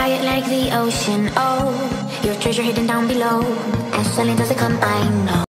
quiet like the ocean. Oh, your treasure hidden down below. And suddenly does it come? I know.